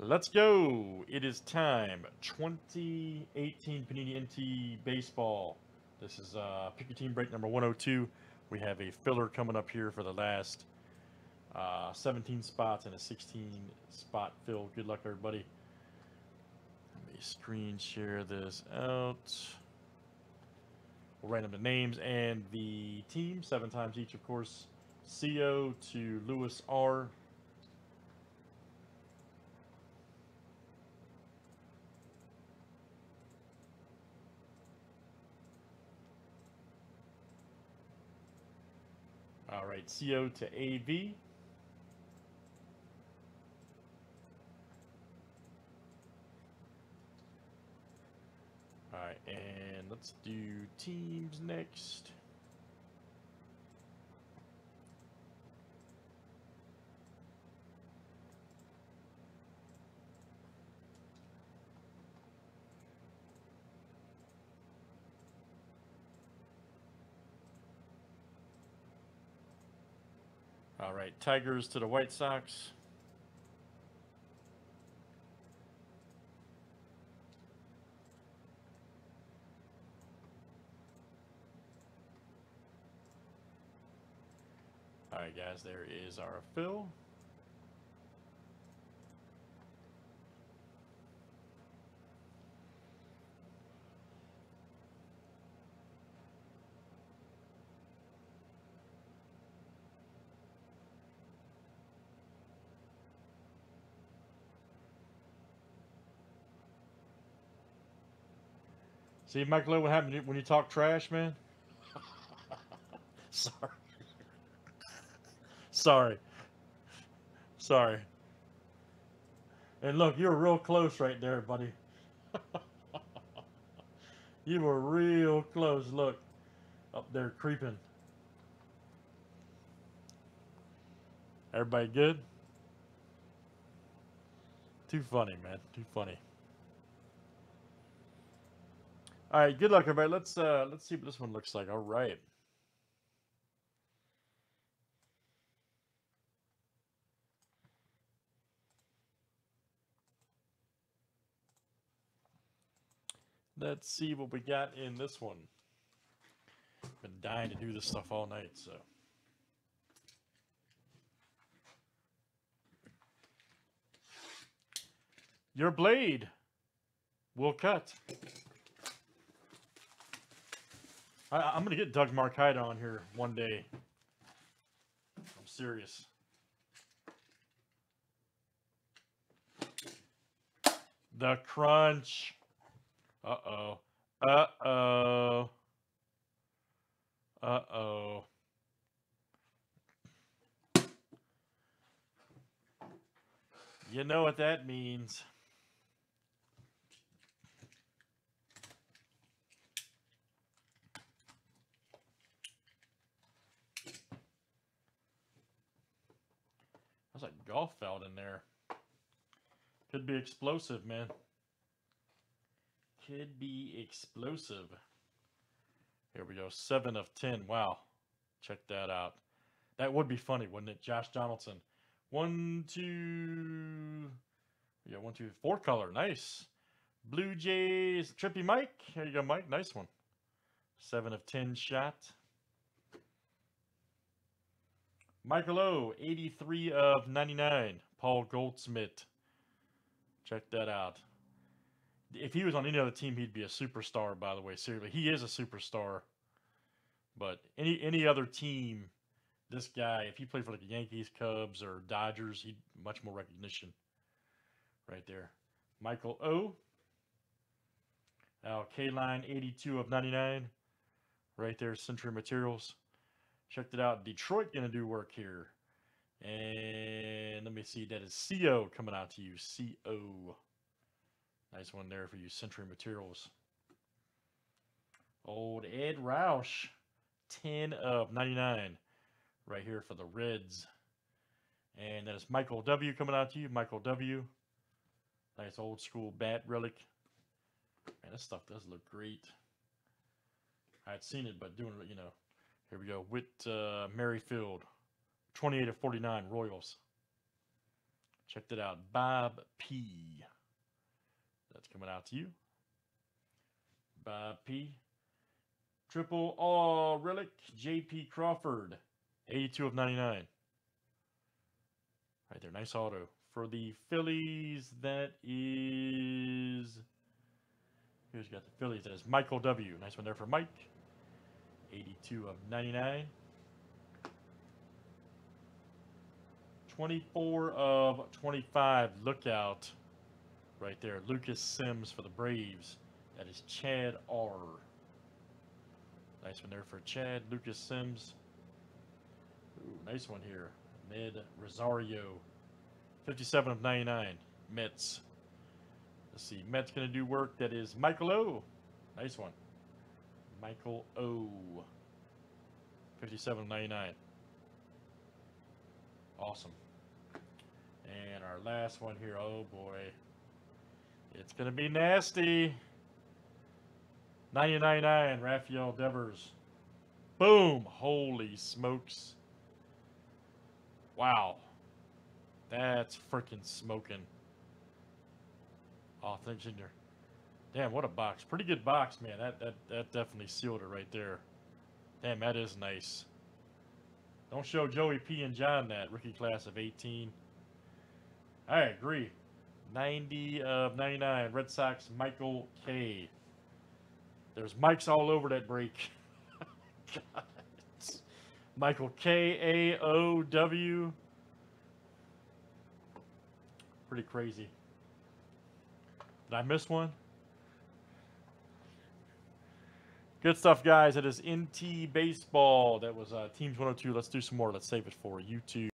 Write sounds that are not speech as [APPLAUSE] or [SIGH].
Let's go. It is time. 2018 Panini NT Baseball. This is uh, pick your team break number 102. We have a filler coming up here for the last uh, 17 spots and a 16 spot fill. Good luck, everybody. Let me screen share this out. We'll them the names and the team, seven times each, of course. CO to Lewis R. All right, CO to AV. All right, and let's do teams next. All right, Tigers to the White Sox. All right, guys, there is our fill. See, Michael, what happened when you talk trash, man? [LAUGHS] Sorry. Sorry. Sorry. And look, you were real close right there, buddy. [LAUGHS] you were real close. Look, up there creeping. Everybody good? Too funny, man. Too funny. All right, good luck, everybody. Let's uh let's see what this one looks like. All right. Let's see what we got in this one. Been dying to do this stuff all night, so. Your blade will cut. I, am gonna get Doug Marcaida on here one day. I'm serious. The crunch. Uh oh. Uh oh. Uh oh. You know what that means. That's like golf felt in there. Could be explosive, man. Could be explosive. Here we go. Seven of ten. Wow. Check that out. That would be funny, wouldn't it? Josh Donaldson. One, two. Yeah, one, two, four color. Nice. Blue Jays. Trippy Mike. Here you go, Mike. Nice one. Seven of ten shot. Michael O, 83 of 99. Paul Goldschmidt. Check that out. If he was on any other team, he'd be a superstar, by the way. Seriously, he is a superstar. But any any other team, this guy, if he played for like the Yankees, Cubs, or Dodgers, he'd much more recognition. Right there. Michael O. Now K line 82 of 99. Right there, Century Materials. Checked it out. Detroit going to do work here. And let me see. That is CO coming out to you. CO. Nice one there for you, Century Materials. Old Edd Roush. 10 of 99 right here for the Reds. And that is Michael W. coming out to you. Michael W. Nice old school bat relic. Man, this stuff does look great. I had seen it, but doing it, you know, here we go. Whit uh, Merrifield, 28 of 49 Royals. Check that out. Bob P. That's coming out to you. Bob P. Triple all relic. JP Crawford. 82 of 99. Right there. Nice auto. For the Phillies, that is. Who's got the Phillies? That is Michael W. Nice one there for Mike. 82 of 99. 24 of 25. Lookout right there. Lucas Sims for the Braves. That is Chad R. Nice one there for Chad. Lucas Sims. Ooh, nice one here. Amed Rosario. 57 of 99. Mets. Let's see. Mets going to do work. That is Michael O. Nice one. Michael O. 57.99. Awesome. And our last one here. Oh boy. It's going to be nasty. 99.9 Rafael Devers. Boom. Holy smokes. Wow. That's freaking smoking. Oh, thanks. Damn, what a box. Pretty good box, man. That, that, that definitely sealed it right there. Damn, that is nice. Don't show Joey P and John that. Rookie class of 18. I agree. 90 of 99. Red Sox, Michael K. There's mics all over that break. [LAUGHS] God. Michael K A O W. Pretty crazy. Did I miss one? Good stuff, guys. It is NT Baseball. That was uh, Teams 102. Let's do some more. Let's save it for YouTube.